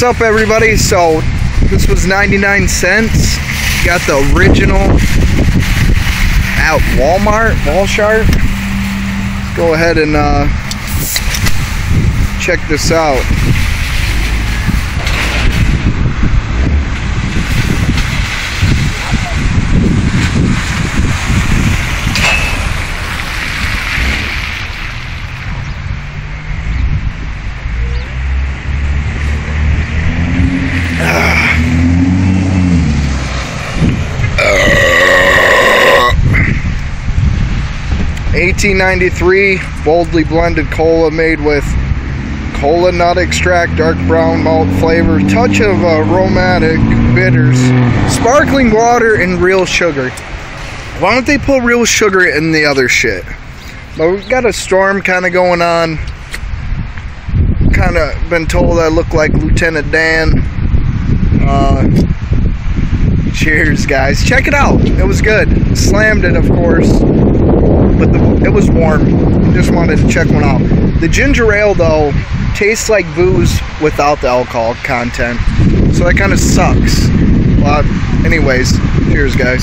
What's up, everybody? So, this was 99 cents. Got the original at Walmart, Walshart. Let's go ahead and uh, check this out. Eighteen ninety three boldly blended cola made with cola nut extract, dark brown malt flavor, touch of uh, aromatic bitters, sparkling water, and real sugar. Why don't they put real sugar in the other shit? But we've got a storm kind of going on. Kind of been told I look like Lieutenant Dan. Uh, cheers, guys. Check it out. It was good. Slammed it, of course. It was warm. Just wanted to check one out. The ginger ale, though, tastes like booze without the alcohol content. So that kind of sucks. But, anyways, cheers, guys.